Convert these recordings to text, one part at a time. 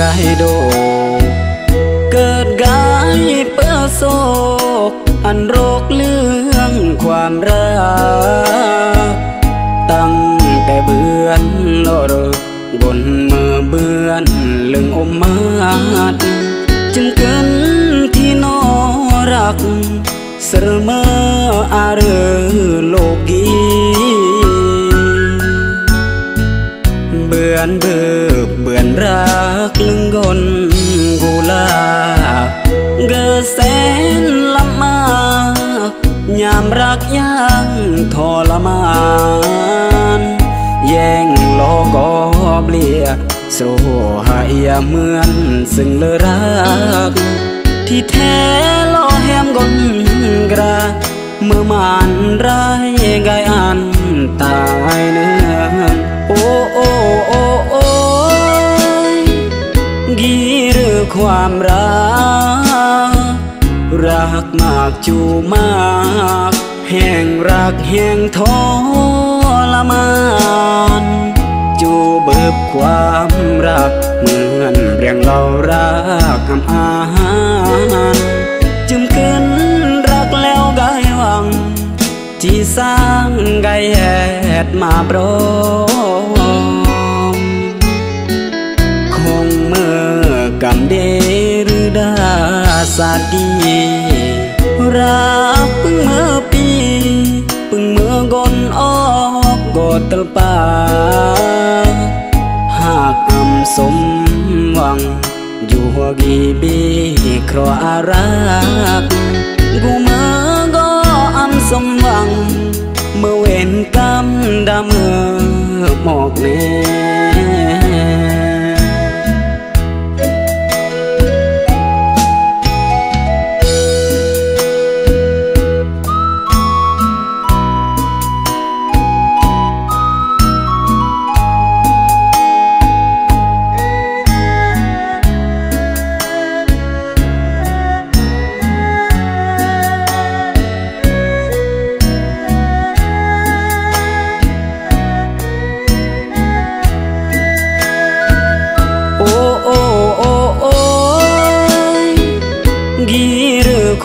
กายโด เกิดกายเปื้อโศก อันโรคเรื่องความรัก ตั้งแต่เบือนโลรบนมือเบือนลึงอมมาดจึงเกินที่นอรัก เสมออาเรโอนเบิบเบือนรักลึงกนกูลาเกแสนลำมายามรักยังทรมาน แย่งโลกอบเลียโซหายเหมือนซึ่งเลรัก ที่แท้ล่อแหมกนกระเมื่อมานร้ายกายอันตายเนื้อโอ้โอ้ือความรัก รักมากจูมาก แห่งรักแห่งทรมาน จูเบิบความรัก เหมือนเรียงเรารักคำอาหารจึมขึ้นรักแล้วไกายวัง ที่สร้างไกายแหดมาโปร สาดีรักปึงเมื่อปีปึงเมื่อกนออกกดตลปาหากอำสมหวังอยู่หัวกีบีครออารั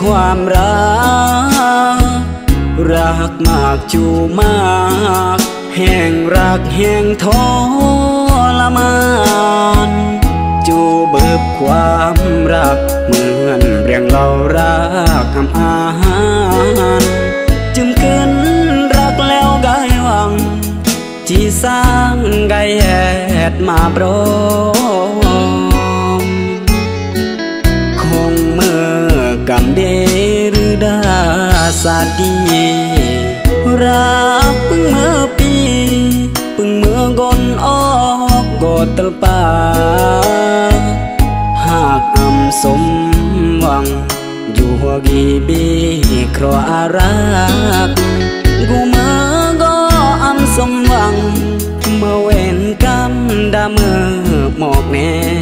ความรัก รักมากจูมาก แห่งรักแห่งทรมานจูเบิบความรัก เหมือนเรียงเรารักคำอาหารจึมขึ้นรักแล้วไกายวัง ที่สร้างไกแหดมาโปร กำเดหรือดาสาดีรักปึงเมื่อปี ปึงเมื่อกนออกกดตลปาหากอำสมหวัง อยู่หัวกีบีครออารักกูเมื่อก็อำสมหวัง เมื่อเว้นกำดาเมื่อหมอกแน่